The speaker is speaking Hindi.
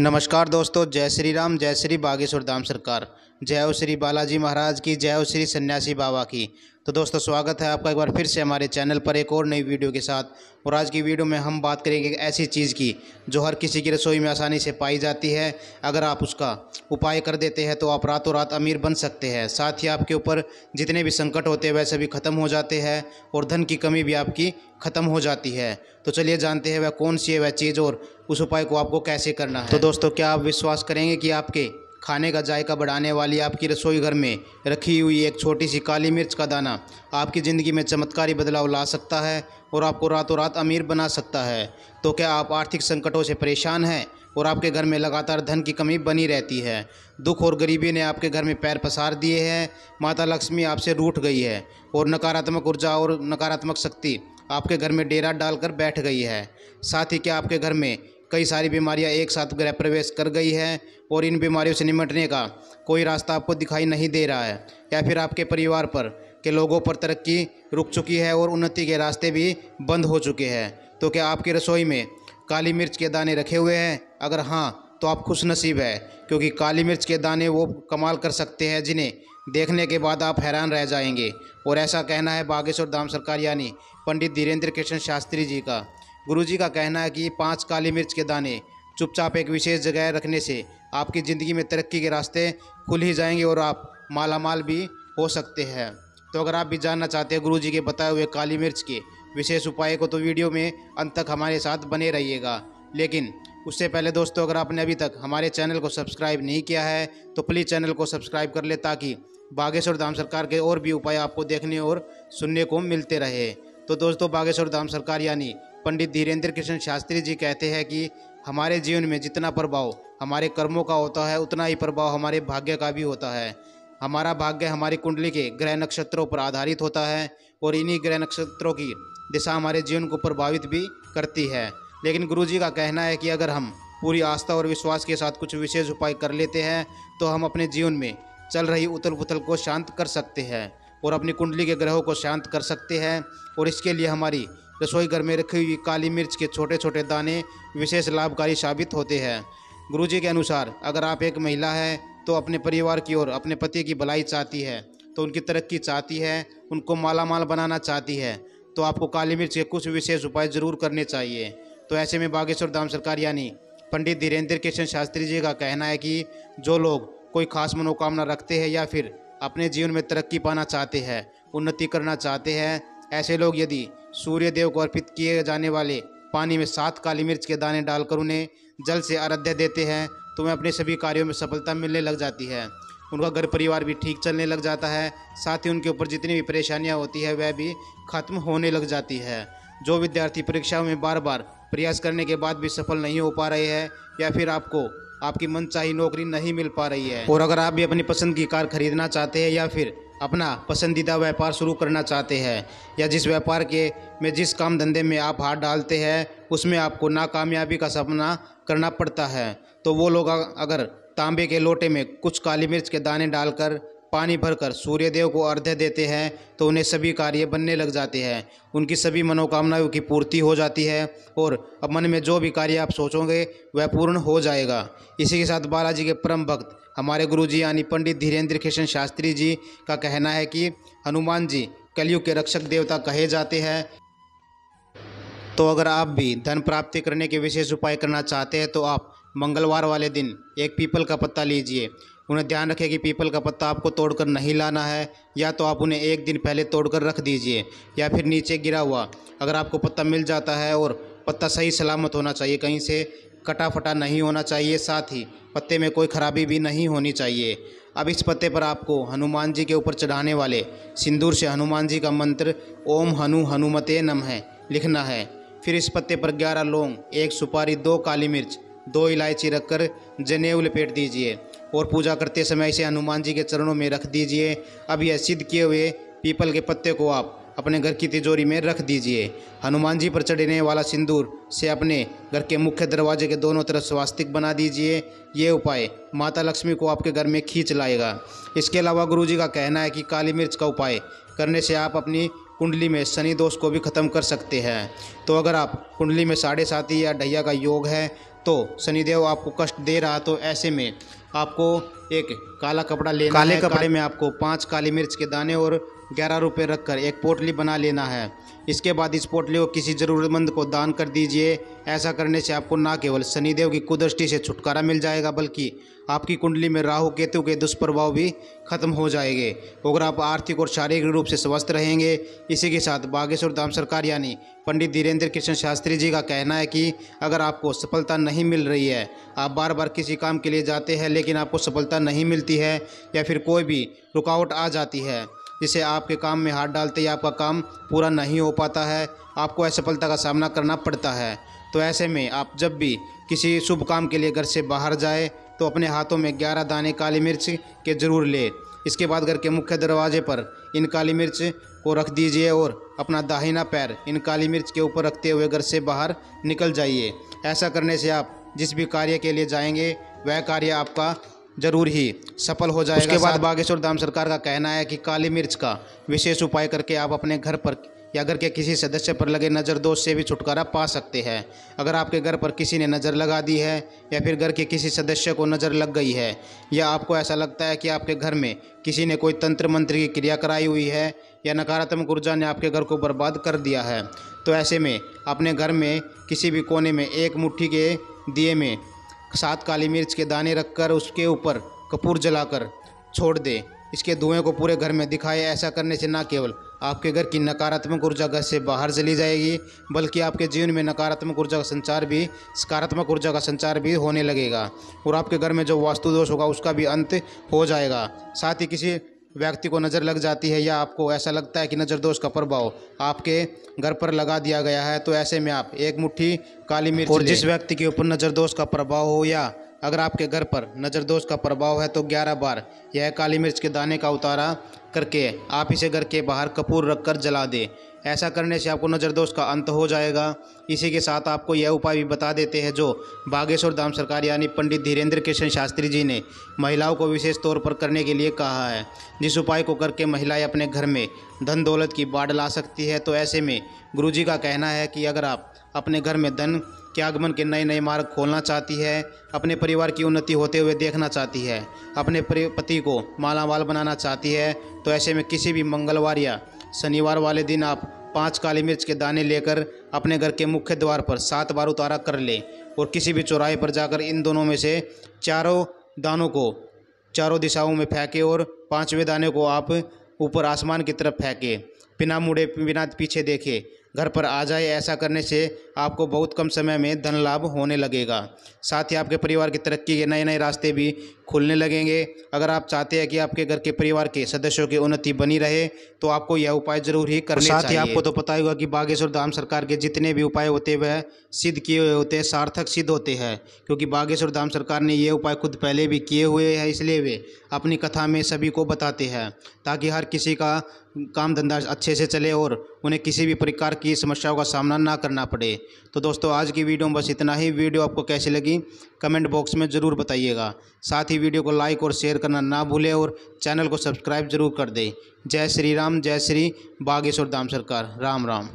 नमस्कार दोस्तों जय श्री राम जय श्री बागेश्वर धाम सरकार। जय श्री बालाजी महाराज की, जय श्री सन्यासी बाबा की। तो दोस्तों, स्वागत है आपका एक बार फिर से हमारे चैनल पर एक और नई वीडियो के साथ। और आज की वीडियो में हम बात करेंगे ऐसी चीज़ की, जो हर किसी की रसोई में आसानी से पाई जाती है। अगर आप उसका उपाय कर देते हैं तो आप रातों रात अमीर बन सकते हैं। साथ ही आपके ऊपर जितने भी संकट होते हैं वैसे भी ख़त्म हो जाते हैं, और धन की कमी भी आपकी ख़त्म हो जाती है। तो चलिए जानते हैं वह कौन सी है वह चीज़, और उस उपाय को आपको कैसे करना है। तो दोस्तों, क्या आप विश्वास करेंगे कि आपके खाने का जायका बढ़ाने वाली आपकी रसोई घर में रखी हुई एक छोटी सी काली मिर्च का दाना आपकी ज़िंदगी में चमत्कारी बदलाव ला सकता है और आपको रातों रात अमीर बना सकता है। तो क्या आप आर्थिक संकटों से परेशान हैं और आपके घर में लगातार धन की कमी बनी रहती है? दुख और गरीबी ने आपके घर में पैर पसार दिए हैं, माता लक्ष्मी आपसे रूठ गई है और नकारात्मक ऊर्जा और नकारात्मक शक्ति आपके घर में डेरा डालकर बैठ गई है। साथ ही क्या आपके घर में कई सारी बीमारियाँ एक साथ गृह प्रवेश कर गई हैं और इन बीमारियों से निमटने का कोई रास्ता आपको दिखाई नहीं दे रहा है। या फिर आपके परिवार पर के लोगों पर तरक्की रुक चुकी है और उन्नति के रास्ते भी बंद हो चुके हैं। तो क्या आपकी रसोई में काली मिर्च के दाने रखे हुए हैं? अगर हाँ तो आप खुश नसीब है, क्योंकि काली मिर्च के दाने वो कमाल कर सकते हैं जिन्हें देखने के बाद आप हैरान रह जाएँगे। और ऐसा कहना है बागेश्वर धाम सरकार यानी पंडित धीरेन्द्र कृष्ण शास्त्री जी का। गुरु जी का कहना है कि पाँच काली मिर्च के दाने चुपचाप एक विशेष जगह रखने से आपकी ज़िंदगी में तरक्की के रास्ते खुल ही जाएँगे और आप माला माल भी हो सकते हैं। तो अगर आप भी जानना चाहते हैं गुरु जी के बताए हुए काली मिर्च के विशेष उपाय को तो वीडियो में अंत तक हमारे साथ बने रहिएगा। लेकिन उससे पहले दोस्तों, अगर आपने अभी तक हमारे चैनल को सब्सक्राइब नहीं किया है तो प्लीज़ चैनल को सब्सक्राइब कर ले ताकि बागेश्वर धाम सरकार के और भी उपाय आपको देखने और सुनने को मिलते रहे। तो दोस्तों, बागेश्वर धाम सरकार यानी पंडित धीरेन्द्र कृष्ण शास्त्री जी कहते हैं कि हमारे जीवन में जितना प्रभाव हमारे कर्मों का होता है, उतना ही प्रभाव हमारे भाग्य का भी होता है। हमारा भाग्य हमारी कुंडली के ग्रह नक्षत्रों पर आधारित होता है और इन्हीं ग्रह नक्षत्रों की दिशा हमारे जीवन को प्रभावित भी करती है। लेकिन गुरु जी का कहना है कि अगर हम पूरी आस्था और विश्वास के साथ कुछ विशेष उपाय कर लेते हैं तो हम अपने जीवन में चल रही उथल पुथल को शांत कर सकते हैं और अपनी कुंडली के ग्रहों को शांत कर सकते हैं और इसके लिए हमारी रसोई घर में रखी हुई काली मिर्च के छोटे छोटे दाने विशेष लाभकारी साबित होते हैं। गुरु जी के अनुसार, अगर आप एक महिला हैं तो अपने परिवार की ओर, अपने पति की भलाई चाहती है तो उनकी तरक्की चाहती है, उनको माला माल बनाना चाहती है तो आपको काली मिर्च के कुछ विशेष उपाय ज़रूर करने चाहिए। तो ऐसे में बागेश्वर धाम सरकार यानी पंडित धीरेन्द्र कृष्ण शास्त्री जी का कहना है कि जो लोग कोई खास मनोकामना रखते हैं या फिर अपने जीवन में तरक्की पाना चाहते हैं, उन्नति करना चाहते हैं, ऐसे लोग यदि सूर्य देव को अर्पित किए जाने वाले पानी में सात काली मिर्च के दाने डालकर उन्हें जल से आराध्य देते हैं। तो उन्हें अपने सभी कार्यों में सफलता मिलने लग जाती है। उनका घर परिवार भी ठीक चलने लग जाता है। साथ ही उनके ऊपर जितनी भी परेशानियाँ होती है, वह भी खत्म होने लग जाती है। जो विद्यार्थी परीक्षाओं में बार बार प्रयास करने के बाद भी सफल नहीं हो पा रहे हैं, या फिर आपको आपकी मनचाही नौकरी नहीं मिल पा रही है। और अगर आप भी अपनी पसंद की कार खरीदना चाहते हैं या फिर अपना पसंदीदा व्यापार शुरू करना चाहते हैं, या जिस व्यापार के में जिस काम धंधे में आप हाथ डालते हैं, उसमें आपको नाकामयाबी का सामना करना पड़ता है। तो वो लोग अगर तांबे के लोटे में कुछ काली मिर्च के दाने डालकर पानी भरकर सूर्यदेव को अर्घ्य देते हैं तो उन्हें सभी कार्य बनने लग जाते हैं। उनकी सभी मनोकामनाओं की पूर्ति हो जाती है और अब मन में जो भी कार्य आप सोचोगे, वह पूर्ण हो जाएगा। इसी के साथ बालाजी के परम भक्त, हमारे गुरु जी यानी पंडित धीरेन्द्र कृष्ण शास्त्री जी का कहना है कि, हनुमान जी, कलयुग के रक्षक देवता कहे जाते हैं। तो अगर आप भी धन प्राप्ति करने के विशेष उपाय करना चाहते हैं तो आप मंगलवार वाले दिन एक पीपल का पत्ता लीजिए। उन्हें ध्यान रखें कि पीपल का पत्ता आपको तोड़कर नहीं लाना है, या तो आप उन्हें एक दिन पहले तोड़कर रख दीजिए, या फिर नीचे गिरा हुआ। अगर आपको पत्ता मिल जाता है और पत्ता सही सलामत होना चाहिए, कहीं से कटा फटा नहीं होना चाहिए, साथ ही पत्ते में कोई खराबी भी नहीं होनी चाहिए। अब इस पत्ते पर आपको हनुमान जी के ऊपर चढ़ाने वाले सिंदूर से हनुमान जी का मंत्र, ओम हनु हनुमते नम है लिखना है। फिर इस पत्ते पर ग्यारह लौंग, एक सुपारी, दो काली मिर्च, दो इलायची रखकर जनेऊ लपेट दीजिए। और पूजा करते समय इसे हनुमान जी के चरणों में रख दीजिए। अब यह सिद्ध किए हुए पीपल के पत्ते को आप अपने घर की तिजोरी में रख दीजिए। हनुमान जी पर चढ़ने वाला सिंदूर से अपने घर के मुख्य दरवाजे के दोनों तरफ़ स्वास्तिक बना दीजिए। ये उपाय माता लक्ष्मी को आपके घर में खींच लाएगा। इसके अलावा गुरु जी का कहना है कि काली मिर्च का उपाय करने से आप अपनी कुंडली में शनि दोष को भी ख़त्म कर सकते हैं। तो अगर आप कुंडली में साढ़े साथी या ढैया का योग है तो शनिदेव आपको कष्ट दे रहा तो ऐसे में आपको एक काला कपड़ा लेना काले है। कपड़े में आपको पाँच काली मिर्च के दाने और ग्यारह रुपये रखकर एक पोटली बना लेना है। इसके बाद इस पोटली को किसी ज़रूरतमंद को दान कर दीजिए। ऐसा करने से आपको ना केवल शनिदेव की कुदृष्टि से छुटकारा मिल जाएगा, बल्कि आपकी कुंडली में राहु, केतु के दुष्प्रभाव भी खत्म हो जाएँगे। अगर आप आर्थिक और शारीरिक रूप से स्वस्थ रहेंगे, इसी के साथ बागेश्वर धाम सरकार यानी पंडित धीरेन्द्र कृष्ण शास्त्री जी का कहना है कि अगर आपको सफलता नहीं मिल रही है, आप बार बार किसी काम के लिए जाते हैं, लेकिन आपको सफलता नहीं मिलती है या फिर कोई भी रुकावट आ जाती है जिसे आपके काम में हाथ डालते ही आपका काम पूरा नहीं हो पाता है, आपको असफलता का सामना करना पड़ता है। तो ऐसे में आप जब भी किसी शुभ काम के लिए घर से बाहर जाए तो अपने हाथों में ग्यारह दाने काली मिर्च के ज़रूर ले। इसके बाद घर के मुख्य दरवाजे पर इन काली मिर्च को रख दीजिए और अपना दाहिना पैर इन काली मिर्च के ऊपर रखते हुए घर से बाहर निकल जाइए। ऐसा करने से आप जिस भी कार्य के लिए जाएँगे, वह कार्य आपका ज़रूर ही सफल हो जाएगा। उसके बाद बागेश्वर धाम सरकार का कहना है कि काली मिर्च का विशेष उपाय करके आप अपने घर पर या घर के किसी सदस्य पर लगे नज़र दोष से भी छुटकारा पा सकते हैं। अगर आपके घर पर किसी ने नज़र लगा दी है या फिर घर के किसी सदस्य को नज़र लग गई है या आपको ऐसा लगता है कि आपके घर में किसी ने कोई तंत्र मंत्र की क्रिया कराई हुई है या नकारात्मक ऊर्जा ने आपके घर को बर्बाद कर दिया है तो ऐसे में अपने घर में किसी भी कोने में एक मुट्ठी के दिए में सात काली मिर्च के दाने रखकर उसके ऊपर कपूर जलाकर छोड़ दें। इसके धुएँ को पूरे घर में दिखाए। ऐसा करने से न केवल आपके घर की नकारात्मक ऊर्जा घर से बाहर चली जाएगी, बल्कि आपके जीवन में नकारात्मक ऊर्जा का संचार भी, सकारात्मक ऊर्जा का संचार भी होने लगेगा। और आपके घर में जो वास्तु दोष होगा, उसका भी अंत हो जाएगा। साथ ही किसी व्यक्ति को नज़र लग जाती है या आपको ऐसा लगता है कि नज़र दोष का प्रभाव आपके घर पर लगा दिया गया है तो ऐसे में आप एक मुट्ठी काली मिर्च और जिस व्यक्ति के ऊपर नज़र दोष का प्रभाव हो या अगर आपके घर पर नज़र दोष का प्रभाव है तो 11 बार यह काली मिर्च के दाने का उतारा करके आप इसे घर के बाहर कपूर रखकर जला दें। ऐसा करने से आपको नज़र दोष का अंत हो जाएगा। इसी के साथ आपको यह उपाय भी बता देते हैं जो बागेश्वर धाम सरकार यानी पंडित धीरेन्द्र कृष्ण शास्त्री जी ने महिलाओं को विशेष तौर पर करने के लिए कहा है। जिस उपाय को करके महिलाएँ अपने घर में धन दौलत की बाढ़ ला सकती है तो ऐसे में गुरु का कहना है कि अगर आप अपने घर में धन के आगमन के नए नए मार्ग खोलना चाहती है, अपने परिवार की उन्नति होते हुए देखना चाहती है, अपने पति को मालामाल बनाना चाहती है तो ऐसे में किसी भी मंगलवार या शनिवार वाले दिन आप पाँच काली मिर्च के दाने लेकर अपने घर के मुख्य द्वार पर सात बार उतारा कर लें और किसी भी चौराहे पर जाकर इन दोनों में से चारों दानों को चारों दिशाओं में फेंके और पाँचवें दाने को आप ऊपर आसमान की तरफ़ फेंके, बिना मुड़े, बिना पीछे देखे, घर पर आ जाए ऐसा करने से आपको बहुत कम समय में धन लाभ होने लगेगा। साथ ही आपके परिवार की तरक्की के नए नए रास्ते भी खुलने लगेंगे। अगर आप चाहते हैं कि आपके घर के परिवार के सदस्यों की उन्नति बनी रहे तो आपको यह उपाय ज़रूर ही करने साथ ही आपको तो पता ही होगा कि बागेश्वर धाम सरकार के जितने भी उपाय होते हैं वह सिद्ध किए हुए होते हैं सार्थक सिद्ध होते हैं। क्योंकि बागेश्वर धाम सरकार ने ये उपाय खुद पहले भी किए हुए हैं इसलिए वे अपनी कथा में सभी को बताते हैं ताकि हर किसी का काम धंधा अच्छे से चले और उन्हें किसी भी प्रकार की समस्याओं का सामना ना करना पड़े। तो दोस्तों, आज की वीडियो में बस इतना ही। वीडियो आपको कैसी लगी, कमेंट बॉक्स में ज़रूर बताइएगा। साथ ही वीडियो को लाइक और शेयर करना ना भूलें और चैनल को सब्सक्राइब ज़रूर कर दें। जय श्री राम, जय श्री बागेश्वर धाम सरकार। राम राम।